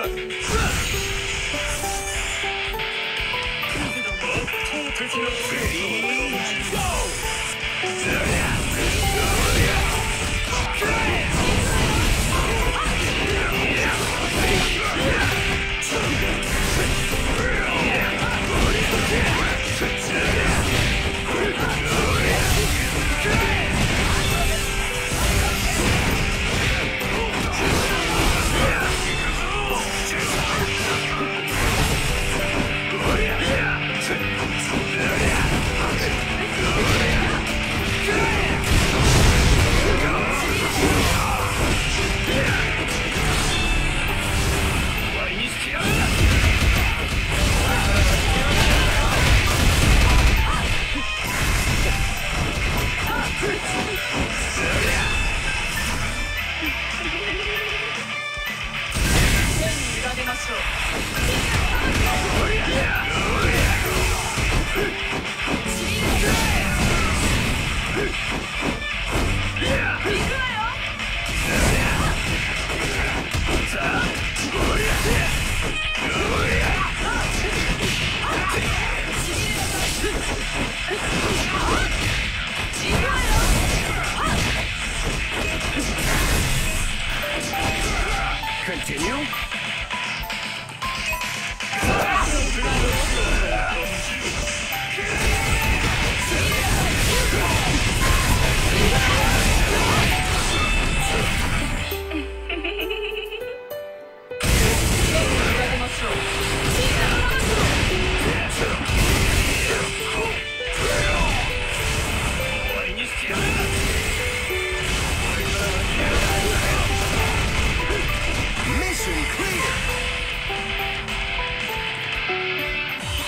的な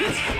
Let's go.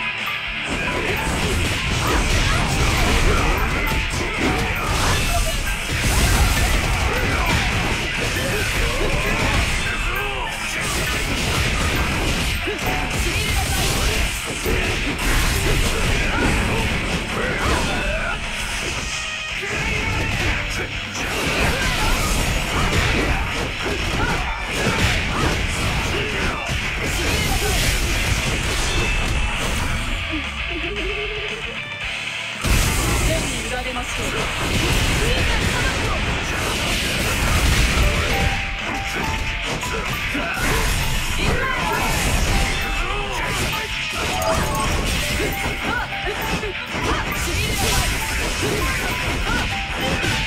あっ!